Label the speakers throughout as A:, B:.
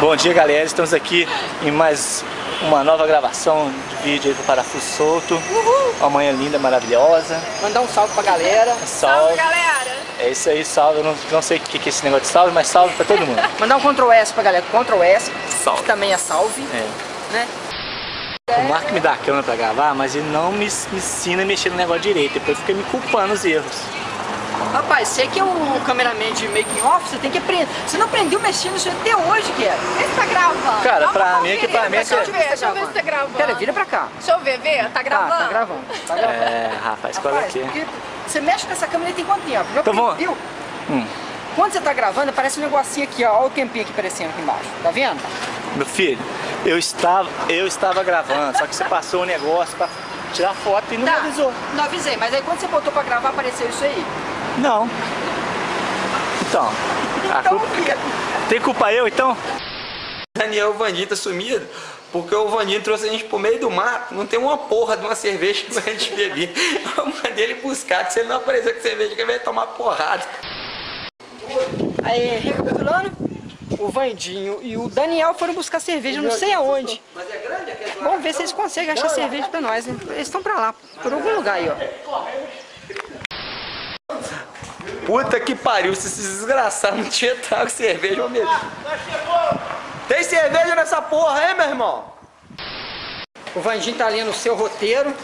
A: Bom dia galera, estamos aqui em mais uma nova gravação de vídeo aí do Parafuso Solto. Uhul. Uma manhã linda, maravilhosa.
B: Mandar um salve pra galera.
A: Salve,
C: salve galera!
A: É isso aí, salve. Eu não, não sei o que é esse negócio de salve, mas salve pra todo mundo.
B: Mandar um Ctrl S pra galera. Ctrl S,
A: salve.
B: que também é salve.
A: É.
B: Né?
A: O Marco me dá a câmera pra gravar, mas ele não me, me ensina a mexer no negócio direito. Depois fica me culpando os erros.
B: Rapaz, você que é um cameraman de making off, você tem que aprender. Você não aprendeu mexendo nisso até hoje, que é.
C: Vê se tá gravando.
A: Cara,
C: Dá
A: pra mim é que- pra mim é
C: pra
A: que-
C: cá. Deixa eu ver se tá gravando.
B: Pera, vira pra cá.
C: Deixa eu ver, vê. Tá gravando?
B: Tá, tá gravando. Tá gravando.
A: É, escola
B: Rapaz,
A: aqui.
B: você mexe nessa câmera e tem quanto tempo? Meu
A: Então vamos-
B: viu?
A: Hum.
B: Quando você tá gravando, aparece um negocinho aqui, ó. Olha o tempinho aqui aparecendo aqui embaixo. Tá vendo?
A: Meu filho, eu estava, eu estava gravando, só que você passou o negócio pra tirar foto e não me
B: Tá,
A: avisou.
B: não avisei, mas aí quando você botou pra gravar, apareceu isso aí.
A: Não. Então,
B: Então,
A: culpa...
B: o
A: tem culpa eu então?
D: Daniel Vandinho tá sumido, porque o Vandinho trouxe a gente pro meio do mato, não tem uma porra de uma cerveja pra gente beber. Eu mandei ele buscar, que se ele não aparecer com cerveja, que ele vai tomar porrada.
B: Aí, recapitulando, o Vandinho e o Daniel foram buscar cerveja não sei aonde.
D: Mas é grande
B: Vamos ver se eles conseguem achar cerveja pra nós, né? Eles estão pra lá, por algum lugar aí, ó.
D: Puta que pariu, se esses desgraçados não tinham trago cerveja, eu mesmo. Tem cerveja nessa porra, hein, meu irmão?
B: O Vandinho tá ali no seu roteiro.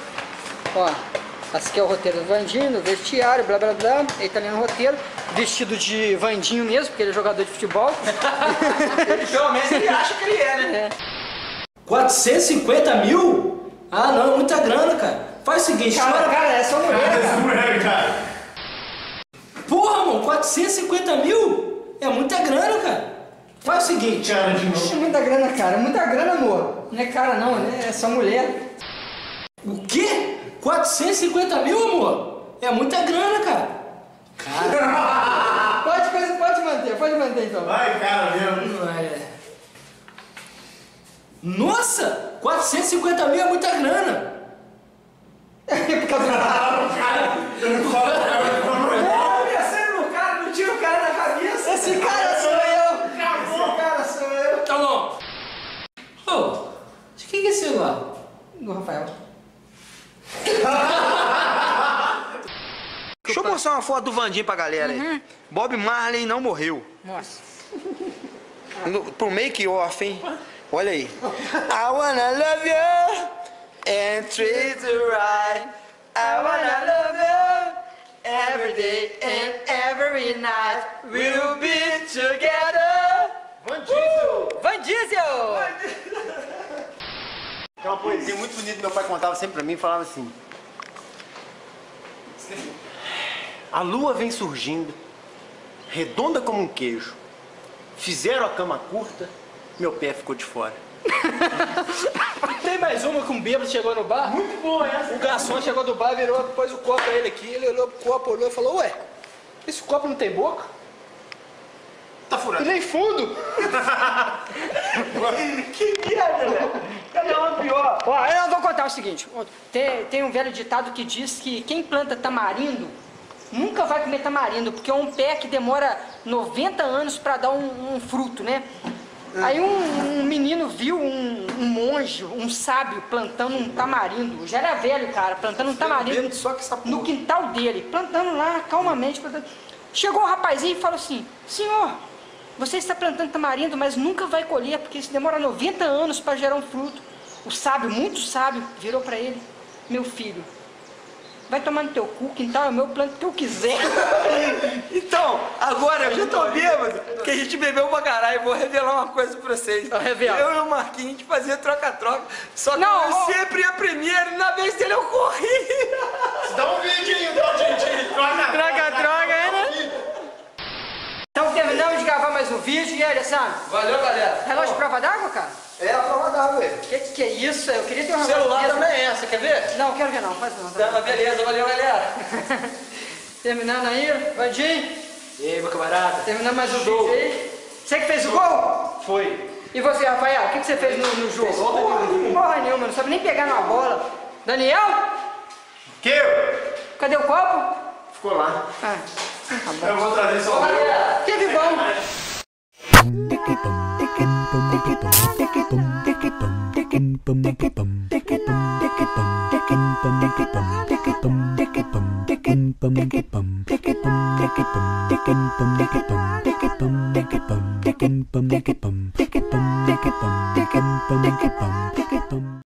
B: Ó, esse aqui é o roteiro do Vandinho, no vestiário, blá blá blá. Ele tá ali no roteiro, vestido de Vandinho mesmo, porque ele é jogador de futebol.
D: Ele, pelo menos ele acha que ele é, né?
E: 450 mil? Ah não, muita grana, cara. Faz o seguinte,
B: Cara,
E: chora.
B: cara, é só mulher, cara.
E: Porra, mano, 450 mil? É muita grana, cara. Faz o seguinte.
B: Ixi, muita grana, cara. Muita grana, amor. Não é cara não, né? É só mulher.
E: O quê? 450 mil, amor? É muita grana, cara.
B: Pode, pode, pode manter, pode manter então.
E: Nossa, 450 mil é muita grana.
B: Esse cara sou eu. Esse cara sou eu.
E: Tá bom. Ô, de quem que é esse celular?
B: Do Rafael.
D: Deixa eu mostrar uma foto do Vandinho pra galera aí. Bob Marley não morreu.
B: Nossa.
D: No, pro make-off, hein? Olha aí. I wanna love you and treat you right. I wanna love you every day and every night. We'll be together.
B: Van Diesel!
F: Tem uma poesia muito bonita que meu pai contava sempre pra mim, falava assim. A lua vem surgindo, redonda como um queijo. Fizeram a cama curta, meu pé ficou de fora.
E: Tem mais uma que um bêbado chegou no bar?
F: Muito boa essa.
E: O garçom chegou do bar, virou, pôs o copo pra ele aqui, ele olhou pro copo, olhou e falou, ué, esse copo não tem boca?
F: Tá
E: E
F: furado.
E: nem fundo.
F: que merda, velho. Cada uma pior.
B: Ó, eu vou contar o seguinte. Tem, tem um velho ditado que diz que quem planta tamarindo nunca vai comer tamarindo, porque é um pé que demora 90 anos para dar um, um fruto, né? Aí um, um menino viu um, um monge, um sábio, plantando um tamarindo. Já era velho, cara, plantando um tamarindo no quintal dele, plantando lá calmamente. Plantando. Chegou o rapazinho e falou assim: Senhor, você está plantando tamarindo, mas nunca vai colher, porque isso demora 90 anos para gerar um fruto. O sábio, muito sábio, virou para ele: Meu filho, vai tomar no teu cu, quintal é meu, planta o que eu quiser.
D: Então, agora eu já tô bêbado, porque a gente bebeu pra caralho. Vou revelar uma coisa pra vocês.
B: Revela.
D: Eu e o Marquinhos, a gente fazia troca-troca. Só que
B: Não,
D: eu
B: ó.
D: sempre ia primeiro, e na vez dele eu corria.
F: Dá um vidinho, dá um vidinho. Troca,
B: Droga, droga, é, né? Então terminamos de gravar mais um vídeo. E aí, Alessandro?
D: Valeu, galera.
B: Relógio de prova d'água, cara?
D: É a prova d'água, velho.
B: Que que é isso? Eu queria ter um
D: O
B: relógio
D: celular também é essa, quer ver?
B: Não, quero ver não, faz não.
D: Tá, beleza, valeu, galera.
B: Terminando aí, Vandinho.
E: E aí, meu camarada?
B: Terminando mais um vídeo aí. Você que fez o gol?
E: Foi.
B: E você, Rafael, o que, que você fez no, no jogo? Porra nenhuma, não sabe nem pegar na bola. Daniel?
F: Que?
B: Cadê o copo?
F: Ficou lá.
B: Ah.
F: Eu vou trazer só o meu.
B: Teve bom.
G: Bum,